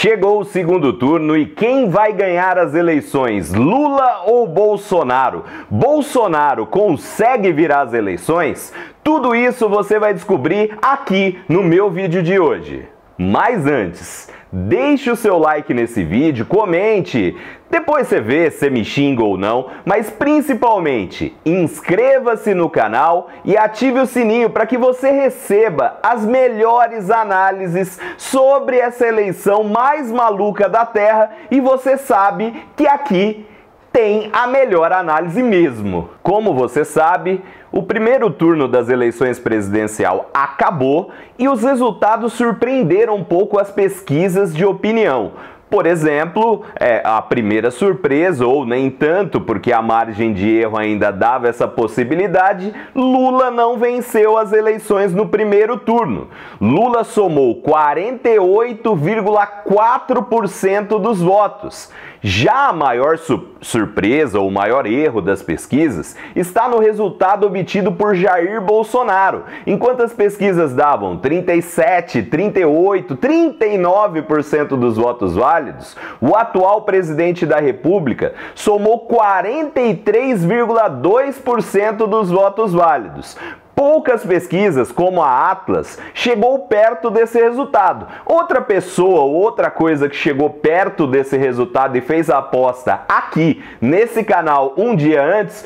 Chegou o segundo turno e quem vai ganhar as eleições? Lula ou Bolsonaro? Bolsonaro consegue virar as eleições? Tudo isso você vai descobrir aqui no meu vídeo de hoje. Mas antes, deixe o seu like nesse vídeo, comente, depois você vê se me xinga ou não, mas principalmente inscreva-se no canal e ative o sininho para que você receba as melhores análises sobre essa eleição mais maluca da Terra e você sabe que aqui tem a melhor análise mesmo. Como você sabe, o primeiro turno das eleições presidencial acabou e os resultados surpreenderam um pouco as pesquisas de opinião. Por exemplo, é, a primeira surpresa, ou nem tanto, porque a margem de erro ainda dava essa possibilidade, Lula não venceu as eleições no primeiro turno. Lula somou 48,4% dos votos. Já a maior su surpresa ou maior erro das pesquisas está no resultado obtido por Jair Bolsonaro. Enquanto as pesquisas davam 37, 38, 39% dos votos válidos, o atual presidente da República somou 43,2% dos votos válidos. Poucas pesquisas, como a Atlas, chegou perto desse resultado. Outra pessoa, outra coisa que chegou perto desse resultado e fez a aposta aqui nesse canal um dia antes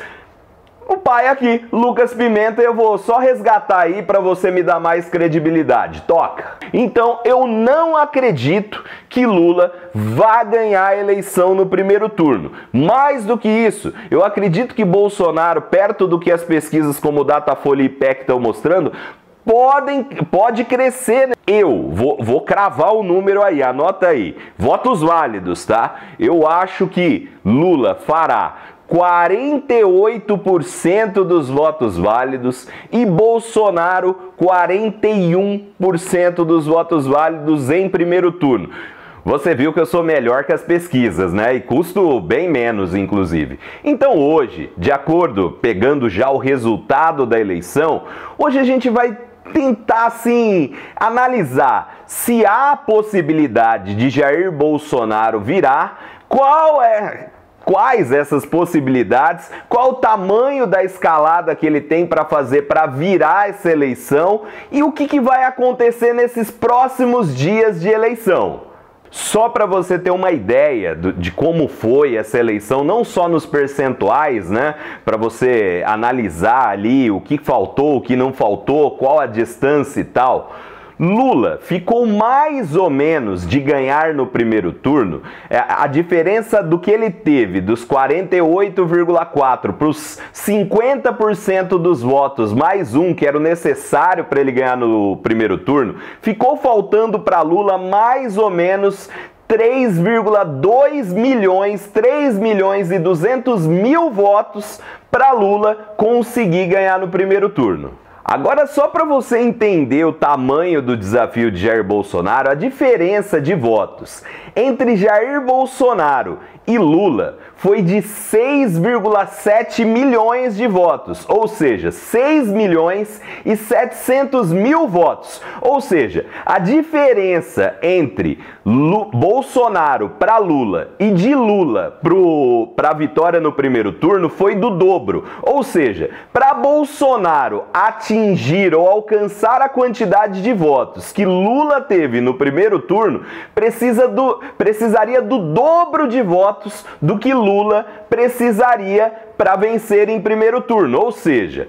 o pai aqui, Lucas Pimenta, eu vou só resgatar aí para você me dar mais credibilidade. Toca. Então, eu não acredito que Lula vá ganhar a eleição no primeiro turno. Mais do que isso, eu acredito que Bolsonaro, perto do que as pesquisas como Datafolha e IPEC estão mostrando, podem, pode crescer. Né? Eu vou, vou cravar o número aí, anota aí. Votos válidos, tá? Eu acho que Lula fará 48% dos votos válidos e Bolsonaro 41% dos votos válidos em primeiro turno. Você viu que eu sou melhor que as pesquisas, né? E custo bem menos, inclusive. Então hoje, de acordo, pegando já o resultado da eleição, hoje a gente vai tentar assim analisar se há possibilidade de Jair Bolsonaro virar, qual é quais essas possibilidades, qual o tamanho da escalada que ele tem para fazer para virar essa eleição e o que, que vai acontecer nesses próximos dias de eleição. Só para você ter uma ideia de como foi essa eleição, não só nos percentuais, né? Para você analisar ali o que faltou, o que não faltou, qual a distância e tal. Lula ficou mais ou menos de ganhar no primeiro turno. É, a diferença do que ele teve dos 48,4 para os 50% dos votos, mais um que era o necessário para ele ganhar no primeiro turno, ficou faltando para Lula mais ou menos 3,2 milhões, 3 milhões e 200 mil votos para Lula conseguir ganhar no primeiro turno. Agora, só para você entender o tamanho do desafio de Jair Bolsonaro, a diferença de votos entre Jair Bolsonaro e Lula foi de 6,7 milhões de votos, ou seja, 6 milhões e 700 mil votos. Ou seja, a diferença entre Lu Bolsonaro para Lula e de Lula para a vitória no primeiro turno foi do dobro. Ou seja, para Bolsonaro atingir ou alcançar a quantidade de votos que Lula teve no primeiro turno, precisa do, precisaria do dobro de votos do que Lula precisaria para vencer em primeiro turno. Ou seja,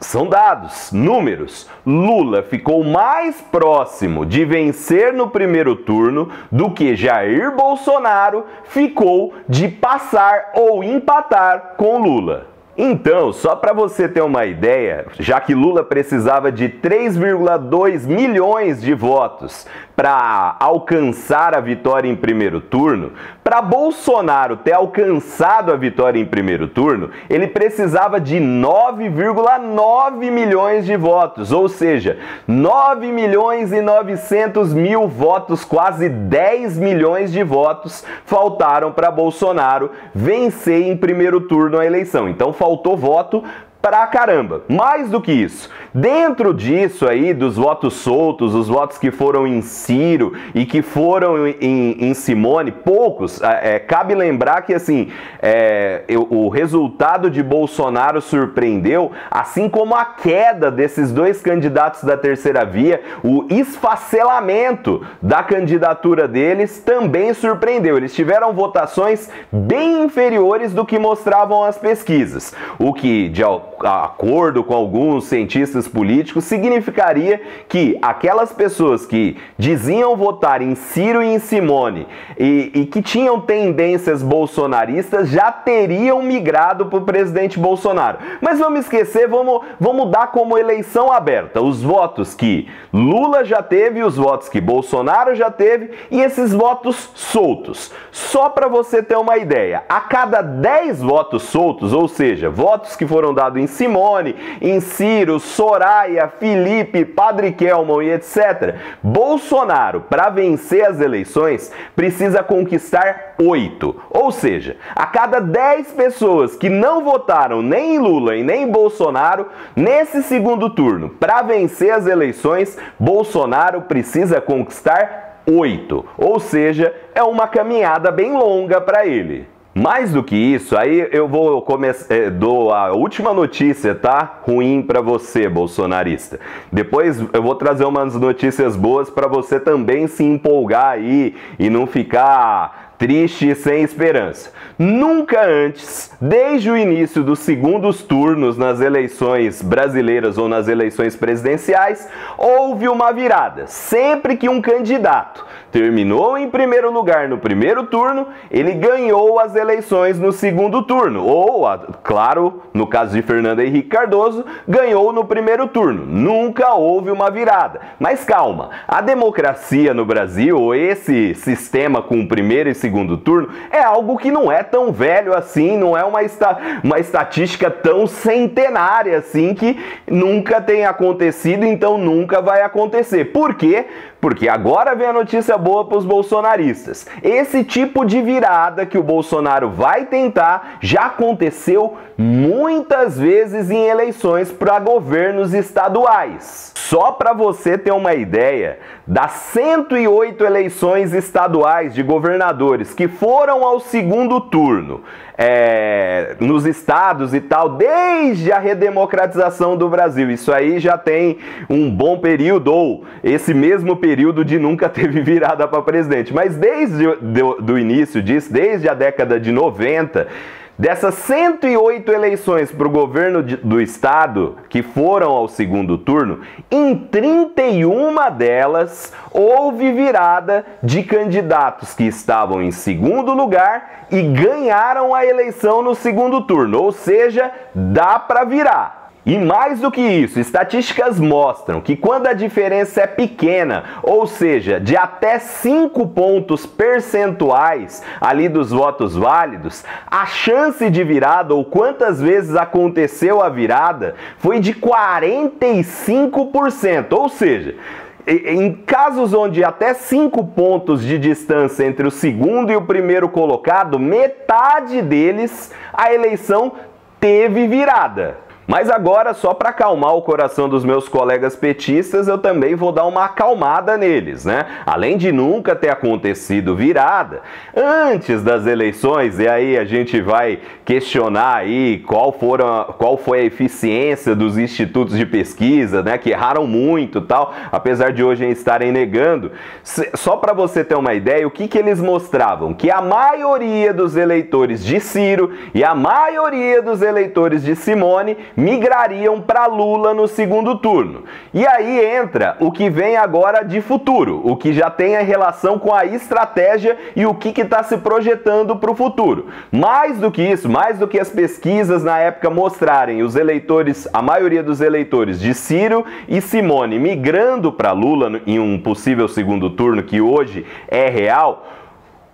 são dados, números. Lula ficou mais próximo de vencer no primeiro turno do que Jair Bolsonaro ficou de passar ou empatar com Lula. Então, só para você ter uma ideia, já que Lula precisava de 3,2 milhões de votos para alcançar a vitória em primeiro turno, para Bolsonaro ter alcançado a vitória em primeiro turno, ele precisava de 9,9 milhões de votos, ou seja, 9 milhões e 900 mil votos, quase 10 milhões de votos faltaram para Bolsonaro vencer em primeiro turno a eleição. Então faltou voto pra caramba. Mais do que isso, dentro disso aí, dos votos soltos, os votos que foram em Ciro e que foram em, em Simone, poucos, é, é, cabe lembrar que assim, é, o resultado de Bolsonaro surpreendeu, assim como a queda desses dois candidatos da terceira via, o esfacelamento da candidatura deles também surpreendeu. Eles tiveram votações bem inferiores do que mostravam as pesquisas, o que de acordo com alguns cientistas políticos, significaria que aquelas pessoas que diziam votar em Ciro e em Simone e, e que tinham tendências bolsonaristas já teriam migrado para o presidente Bolsonaro. Mas vamos esquecer, vamos, vamos dar como eleição aberta os votos que Lula já teve, os votos que Bolsonaro já teve e esses votos soltos. Só para você ter uma ideia, a cada 10 votos soltos, ou seja, votos que foram dados em Simone, em Ciro, Soraya, Felipe, Padre Kelman e etc. Bolsonaro, para vencer as eleições, precisa conquistar oito. Ou seja, a cada 10 pessoas que não votaram nem em Lula e nem em Bolsonaro, nesse segundo turno, para vencer as eleições, Bolsonaro precisa conquistar oito. Ou seja, é uma caminhada bem longa para ele. Mais do que isso, aí eu vou começar, é, dou a última notícia, tá? Ruim para você, bolsonarista. Depois eu vou trazer umas notícias boas para você também se empolgar aí e não ficar triste e sem esperança. Nunca antes, desde o início dos segundos turnos nas eleições brasileiras ou nas eleições presidenciais, houve uma virada. Sempre que um candidato terminou em primeiro lugar no primeiro turno, ele ganhou as eleições no segundo turno. Ou, claro, no caso de Fernando Henrique Cardoso, ganhou no primeiro turno. Nunca houve uma virada. Mas calma, a democracia no Brasil, ou esse sistema com primeiro e segundo turno, é algo que não é tão velho assim, não é uma, esta, uma estatística tão centenária assim que nunca tem acontecido, então nunca vai acontecer. Por quê? Porque agora vem a notícia boa para os bolsonaristas. Esse tipo de virada que o Bolsonaro vai tentar já aconteceu muitas vezes em eleições para governos estaduais. Só para você ter uma ideia, das 108 eleições estaduais de governadores que foram ao segundo turno é, nos estados e tal, desde a redemocratização do Brasil, isso aí já tem um bom período, ou esse mesmo período de nunca teve virada para presidente, mas desde o início disso, desde a década de 90, Dessas 108 eleições para o governo do estado que foram ao segundo turno, em 31 delas houve virada de candidatos que estavam em segundo lugar e ganharam a eleição no segundo turno. Ou seja, dá para virar. E mais do que isso, estatísticas mostram que quando a diferença é pequena, ou seja, de até 5 pontos percentuais ali dos votos válidos, a chance de virada ou quantas vezes aconteceu a virada foi de 45%. Ou seja, em casos onde até 5 pontos de distância entre o segundo e o primeiro colocado, metade deles a eleição teve virada. Mas agora, só para acalmar o coração dos meus colegas petistas, eu também vou dar uma acalmada neles, né? Além de nunca ter acontecido virada, antes das eleições, e aí a gente vai questionar aí qual, foram, qual foi a eficiência dos institutos de pesquisa, né? Que erraram muito tal, apesar de hoje estarem negando. Só para você ter uma ideia, o que, que eles mostravam? Que a maioria dos eleitores de Ciro e a maioria dos eleitores de Simone migrariam para Lula no segundo turno. E aí entra o que vem agora de futuro, o que já tem a relação com a estratégia e o que está se projetando para o futuro. Mais do que isso, mais do que as pesquisas na época mostrarem os eleitores, a maioria dos eleitores de Ciro e Simone migrando para Lula em um possível segundo turno que hoje é real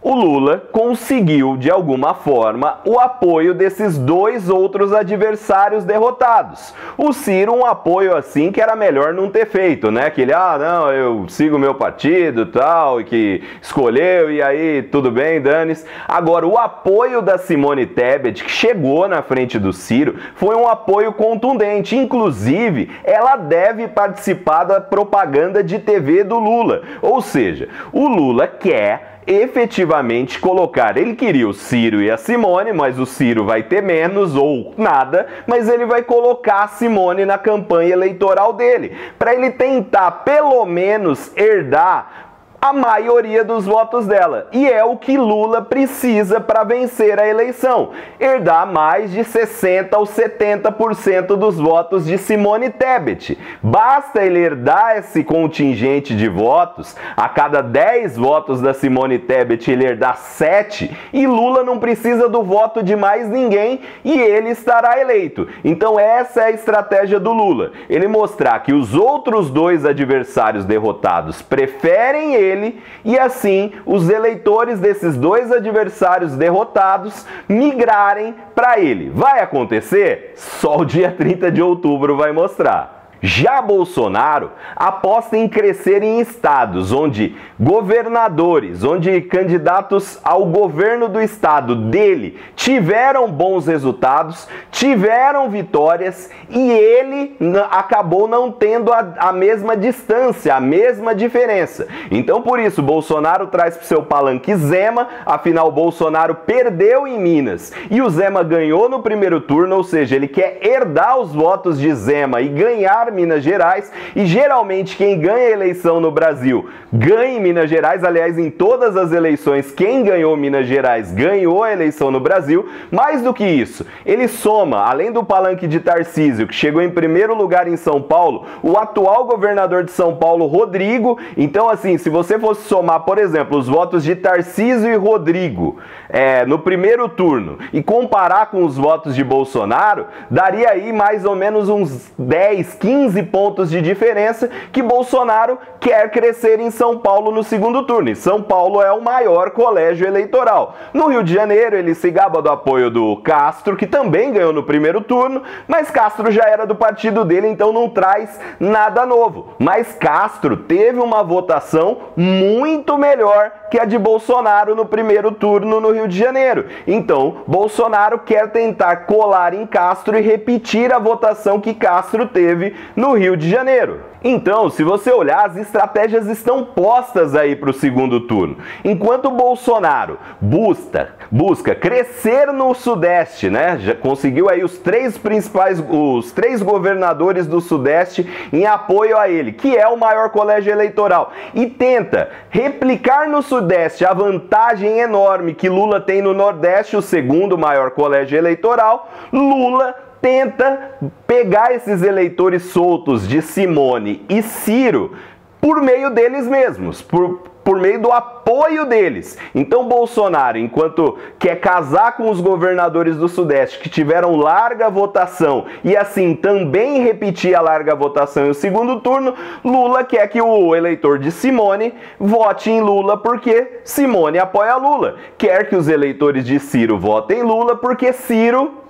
o Lula conseguiu, de alguma forma, o apoio desses dois outros adversários derrotados. O Ciro, um apoio assim que era melhor não ter feito, né? Que ele, ah, não, eu sigo meu partido tal, e que escolheu, e aí tudo bem, danes. Agora, o apoio da Simone Tebet, que chegou na frente do Ciro, foi um apoio contundente. Inclusive, ela deve participar da propaganda de TV do Lula. Ou seja, o Lula quer efetivamente colocar. Ele queria o Ciro e a Simone, mas o Ciro vai ter menos ou nada, mas ele vai colocar a Simone na campanha eleitoral dele, para ele tentar pelo menos herdar a maioria dos votos dela. E é o que Lula precisa para vencer a eleição: herdar mais de 60 ou 70% dos votos de Simone Tebet. Basta ele herdar esse contingente de votos, a cada 10 votos da Simone Tebet ele herdar 7, e Lula não precisa do voto de mais ninguém e ele estará eleito. Então essa é a estratégia do Lula. Ele mostrar que os outros dois adversários derrotados preferem ele ele e assim os eleitores desses dois adversários derrotados migrarem para ele. Vai acontecer? Só o dia 30 de outubro vai mostrar. Já Bolsonaro aposta em crescer em estados onde governadores, onde candidatos ao governo do estado dele tiveram bons resultados, tiveram vitórias e ele acabou não tendo a, a mesma distância, a mesma diferença. Então, por isso, Bolsonaro traz para seu palanque Zema, afinal, Bolsonaro perdeu em Minas e o Zema ganhou no primeiro turno, ou seja, ele quer herdar os votos de Zema e ganhar Minas Gerais. E geralmente quem ganha a eleição no Brasil ganha em Minas Gerais. Aliás, em todas as eleições, quem ganhou Minas Gerais ganhou a eleição no Brasil. Mais do que isso, ele soma, além do palanque de Tarcísio, que chegou em primeiro lugar em São Paulo, o atual governador de São Paulo, Rodrigo. Então, assim, se você fosse somar, por exemplo, os votos de Tarcísio e Rodrigo é, no primeiro turno e comparar com os votos de Bolsonaro, daria aí mais ou menos uns 10, 15 15 pontos de diferença que Bolsonaro quer crescer em São Paulo no segundo turno. E São Paulo é o maior colégio eleitoral. No Rio de Janeiro, ele se gaba do apoio do Castro, que também ganhou no primeiro turno, mas Castro já era do partido dele, então não traz nada novo. Mas Castro teve uma votação muito melhor que a de Bolsonaro no primeiro turno no Rio de Janeiro. Então, Bolsonaro quer tentar colar em Castro e repetir a votação que Castro teve no Rio de Janeiro. Então, se você olhar, as estratégias estão postas aí para o segundo turno. Enquanto Bolsonaro busca, busca crescer no Sudeste, né? Já conseguiu aí os três principais, os três governadores do Sudeste em apoio a ele, que é o maior colégio eleitoral, e tenta replicar no Sudeste a vantagem enorme que Lula tem no Nordeste, o segundo maior colégio eleitoral. Lula tenta pegar esses eleitores soltos de Simone e Ciro por meio deles mesmos, por, por meio do apoio deles. Então, Bolsonaro, enquanto quer casar com os governadores do Sudeste que tiveram larga votação e assim também repetir a larga votação no segundo turno, Lula quer que o eleitor de Simone vote em Lula porque Simone apoia Lula. Quer que os eleitores de Ciro votem em Lula porque Ciro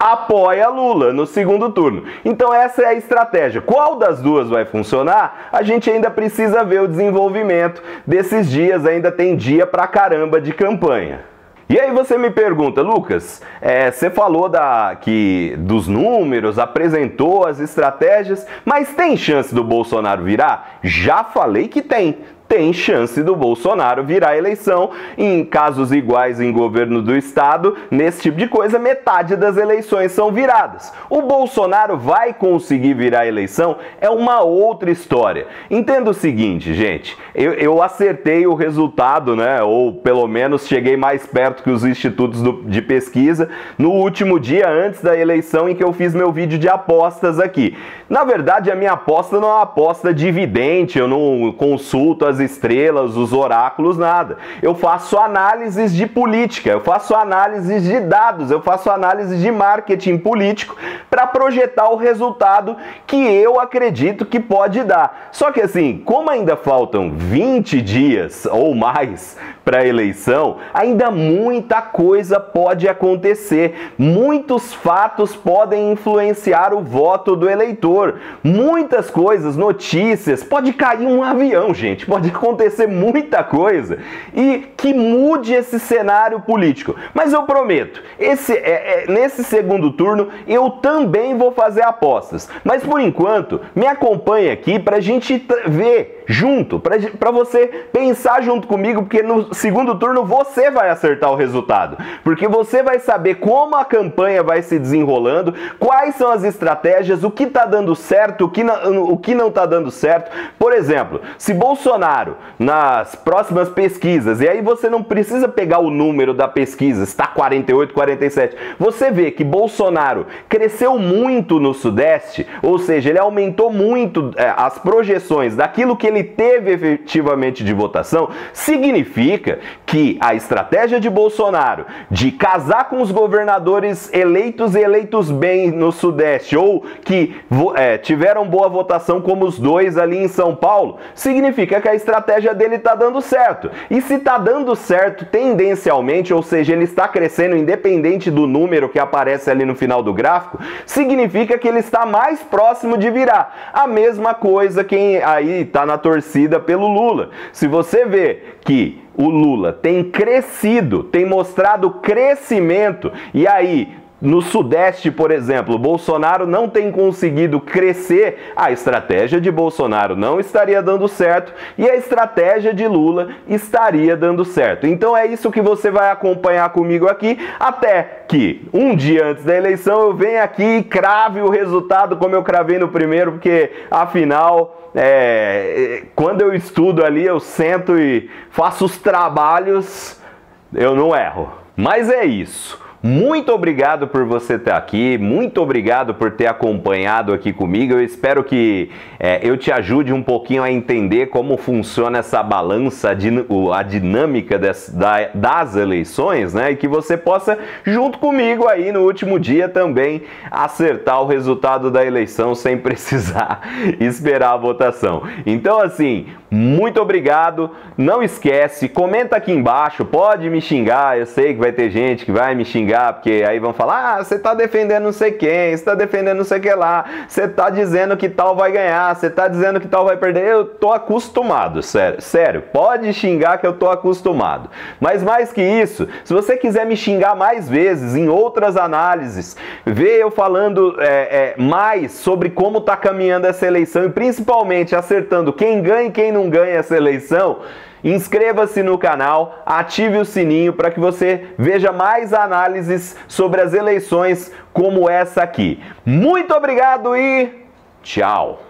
apoia Lula no segundo turno. Então essa é a estratégia. Qual das duas vai funcionar? A gente ainda precisa ver o desenvolvimento desses dias, ainda tem dia pra caramba de campanha. E aí você me pergunta, Lucas, é, você falou da, que, dos números, apresentou as estratégias, mas tem chance do Bolsonaro virar? Já falei que tem tem chance do Bolsonaro virar eleição. Em casos iguais em governo do estado, nesse tipo de coisa, metade das eleições são viradas. O Bolsonaro vai conseguir virar eleição? É uma outra história. Entenda o seguinte, gente, eu, eu acertei o resultado, né? Ou pelo menos cheguei mais perto que os institutos do, de pesquisa no último dia antes da eleição em que eu fiz meu vídeo de apostas aqui. Na verdade, a minha aposta não é uma aposta dividente, eu não consulto as estrelas, os oráculos, nada. Eu faço análises de política, eu faço análises de dados, eu faço análise de marketing político para projetar o resultado que eu acredito que pode dar. Só que assim, como ainda faltam 20 dias ou mais para a eleição, ainda muita coisa pode acontecer. Muitos fatos podem influenciar o voto do eleitor. Muitas coisas, notícias, pode cair um avião, gente, pode acontecer muita coisa e que mude esse cenário político. Mas eu prometo, esse é, é, nesse segundo turno eu também vou fazer apostas. Mas por enquanto, me acompanhe aqui para a gente ver junto, para você pensar junto comigo, porque no segundo turno você vai acertar o resultado. Porque você vai saber como a campanha vai se desenrolando, quais são as estratégias, o que está dando certo, o que, não, o que não está dando certo. Por exemplo, se Bolsonaro, nas próximas pesquisas, e aí você não precisa pegar o número da pesquisa, está 48, 47, você vê que Bolsonaro cresceu muito no Sudeste, ou seja, ele aumentou muito é, as projeções daquilo que ele ele teve efetivamente de votação, significa que a estratégia de Bolsonaro de casar com os governadores eleitos e eleitos bem no Sudeste, ou que é, tiveram boa votação como os dois ali em São Paulo, significa que a estratégia dele está dando certo. E se está dando certo tendencialmente, ou seja, ele está crescendo independente do número que aparece ali no final do gráfico, significa que ele está mais próximo de virar. A mesma coisa quem aí está na torcida pelo Lula. Se você vê que o Lula tem crescido, tem mostrado crescimento, e aí no Sudeste, por exemplo, Bolsonaro não tem conseguido crescer, a estratégia de Bolsonaro não estaria dando certo e a estratégia de Lula estaria dando certo. Então é isso que você vai acompanhar comigo aqui, até que um dia antes da eleição eu venha aqui e crave o resultado como eu cravei no primeiro, porque afinal. É, quando eu estudo ali, eu sento e faço os trabalhos, eu não erro. Mas é isso. Muito obrigado por você estar aqui, muito obrigado por ter acompanhado aqui comigo. Eu espero que é, eu te ajude um pouquinho a entender como funciona essa balança, a dinâmica das, das eleições, né? E que você possa, junto comigo aí no último dia também, acertar o resultado da eleição sem precisar esperar a votação. Então, assim, muito obrigado. Não esquece, comenta aqui embaixo, pode me xingar. Eu sei que vai ter gente que vai me xingar, porque aí vão falar: ah, você tá defendendo não sei quem, você tá defendendo não sei que lá, você tá dizendo que tal vai ganhar, você tá dizendo que tal vai perder. Eu tô acostumado, sério, sério, pode xingar que eu tô acostumado. Mas mais que isso, se você quiser me xingar mais vezes em outras análises, ver eu falando é, é, mais sobre como tá caminhando essa eleição e principalmente acertando quem ganha e quem não não ganha essa eleição, inscreva-se no canal, ative o sininho para que você veja mais análises sobre as eleições como essa aqui. Muito obrigado e tchau!